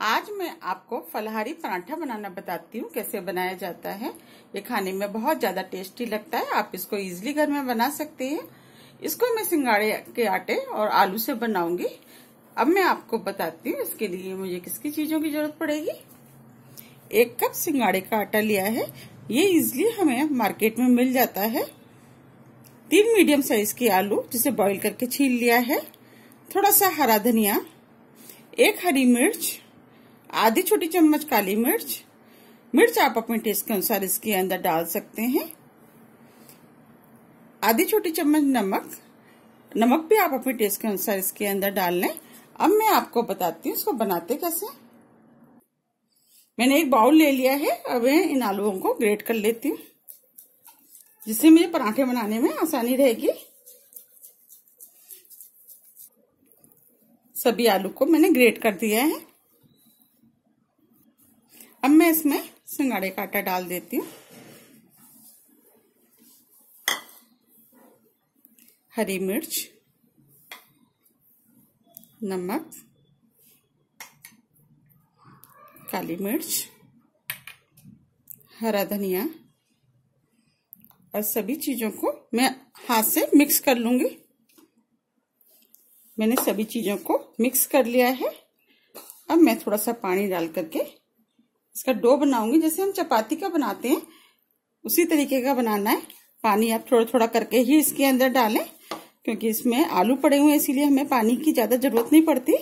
आज मैं आपको फलहारी पराठा बनाना बताती हूँ, कैसे बनाया जाता है। ये खाने में बहुत ज़्यादा टेस्टी लगता है, आप इसको इजीली घर में बना सकते हैं। इसको मैं सिंगाड़े के आटे और आलू से बनाऊँगी। अब मैं आपको बताती हूँ, इसके लिए मुझे किसकी चीज़ों की ज़रूरत पड़ेगी। एक कप सिंगाड़े का आटा लिया है। ये इजिली हमें मार्केट में मिल जाता है। तीन मीडियम साइज़ की आलू, जिसे बॉईल करके छील लिया है। थोड़ा सा हरा धनिया, एक हरी मिर्च आधी छोटी चम्मच काली मिर्च। मिर्च आप अपने टेस्ट के अनुसार इसके अंदर डाल सकते हैं। आधी छोटी चम्मच नमक। नमक भी आप अपने टेस्ट के अनुसार इसके अंदर डाल लें। अब मैं आपको बताती हूँ इसको बनाते कैसे। मैंने एक बाउल ले लिया है। अब मैं इन आलुओं को ग्रेट कर लेती हूँ। जिससे मुझे पराठे बनाने में आसानी रहेगी। सभी आलू को मैंने ग्रेट कर दिया है अब मैं इसमें सिंगाड़े का आटा डाल देती हूँ। हरी मिर्च, नमक, काली मिर्च, हरा धनिया और सभी चीज़ों को मैं हाथ से मिक्स कर लूँगी। मैंने सभी चीज़ों को मिक्स कर लिया है। अब मैं थोड़ा सा पानी डाल करके इसका डो बनाऊँगी, जैसे हम चपाती का बनाते हैं, उसी तरीके का बनाना है। पानी आप थोड़ा थोड़ा करके ही इसके अंदर डालें, क्योंकि इसमें आलू पड़े हुए हैं, इसीलिए हमें पानी की ज़्यादा ज़रूरत नहीं पड़ती।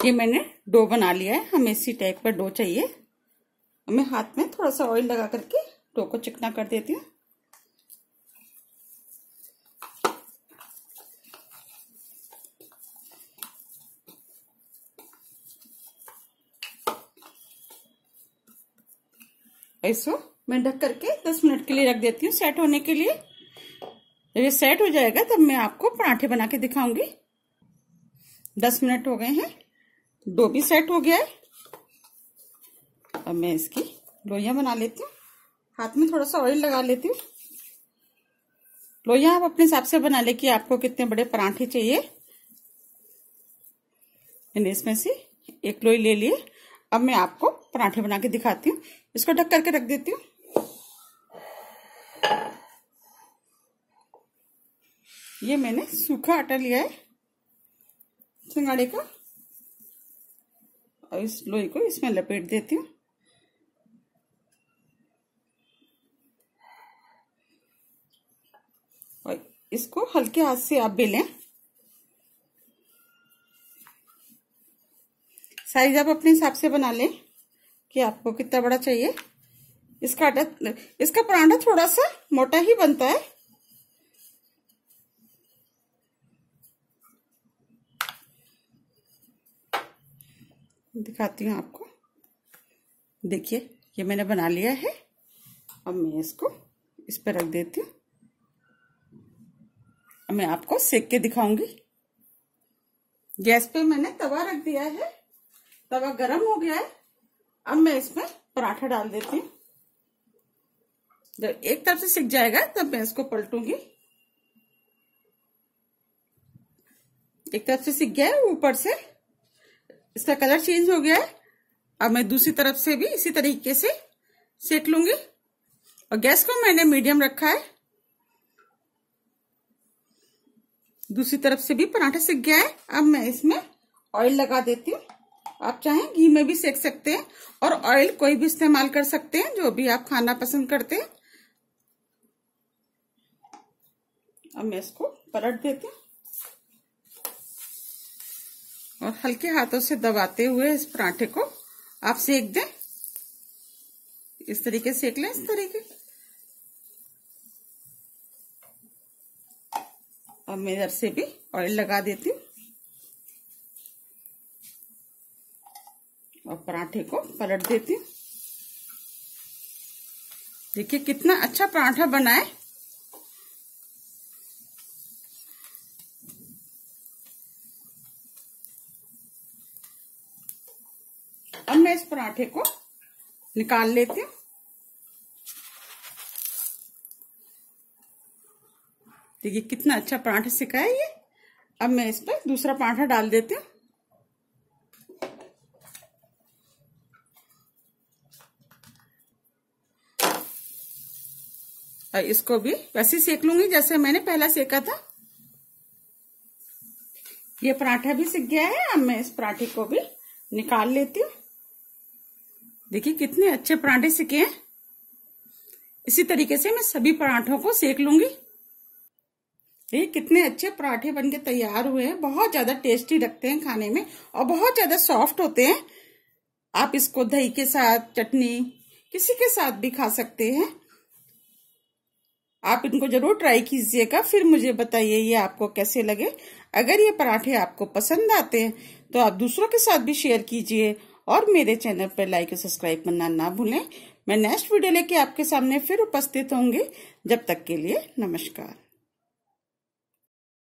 ये मैंने डो बना लिया है, हमें इसी टाइप का डो चाहिए। मैं हाथ में थोड़ा सा ऑयल लगा करके डो को चिकना कर देती हूँ। इसको मैं ढक करके 10 मिनट के लिए रख देती हूँ सेट होने के लिए। जब ये सेट हो जाएगा, तब मैं आपको पराठे बना के दिखाऊँगी। 10 मिनट हो गए हैं डो भी सेट हो गया है। अब मैं इसकी लोहिया बना लेती हूँ। हाथ में थोड़ा सा ऑयल लगा लेती हूँ। लोहिया आप अपने हिसाब से बना ले कि आपको कितने बड़े पराठे चाहिए। मैंने इसमें से एक लोई ले लिए। अब मैं आपको पराठे बना के दिखाती हूँ। इसको ढक करके रख देती हूँ। ये मैंने सूखा आटा लिया है सिंगाड़े का। और इस लोई को इसमें लपेट देती हूँ। और इसको हल्के हाथ से आप बेलें। साइज़ आप अपने हिसाब से बना लें कि आपको कितना बड़ा चाहिए। इसका आटा, इसका परांठा थोड़ा सा मोटा ही बनता है। दिखाती हूँ आपको। देखिए, ये मैंने बना लिया है। अब मैं इसको इस पर रख देती हूँ। मैं आपको सेक के दिखाऊँगी। गैस पे मैंने तवा रख दिया है। तवा गरम हो गया है। अब मैं इसमें पराठा डाल देती हूँ। जब एक तरफ़ से सिक जाएगा, तब मैं इसको पलटूँगी। एक तरफ़ से सिक गया है, ऊपर से इसका कलर चेंज हो गया है। अब मैं दूसरी तरफ़ से भी इसी तरीके से सेक लूँगी। और गैस को मैंने मीडियम रखा है। दूसरी तरफ़ से भी पराठा सिक गया है। अब मैं इसमें ऑयल लगा देती हूँ। आप चाहें, घी में भी सेक सकते हैं और ऑयल कोई भी इस्तेमाल कर सकते हैं, जो भी आप खाना पसंद करते हैं। अब मैं इसको पलट देती हूँ। और हल्के हाथों से दबाते हुए इस पराठे को आप सेक दें। इस तरीके सेक लें, इस तरीके। अब मैं इधर से भी ऑयल लगा देती हूँ। पराठे को पलट देती हूँ। देखिए कितना अच्छा पराठा बना है। अब मैं इस पराठे को निकाल लेती हूँ। देखिए कितना अच्छा पराठा है ये। अब मैं इस पर दूसरा पराठा डाल देती हूँ। इसको भी वैसे सेक लूँगी, जैसे मैंने पहला सेका था। ये पराठा भी सीख गया है, अब मैं इस पराठे को भी निकाल लेती हूँ। देखिए, कितने अच्छे पराठे सीखे हैं। इसी तरीके से मैं सभी पराठों को सेक लूँगी। ये कितने अच्छे पराठे बनके तैयार हुए हैं। बहुत ज़्यादा टेस्टी लगते हैं खाने में और बहुत ज़्यादा सॉफ्ट होते हैं। आप इसको दही के साथ, चटनी, किसी के साथ भी खा सकते हैं। आप इनको ज़रूर ट्राई कीजिएगा, फिर मुझे बताइए ये आपको कैसे लगे। अगर ये पराठे आपको पसंद आते हैं तो आप दूसरों के साथ भी शेयर कीजिए और मेरे चैनल पर लाइक और सब्सक्राइब करना ना भूलें। मैं नेक्स्ट वीडियो लेके आपके सामने फिर उपस्थित होंगे। जब तक के लिए नमस्कार।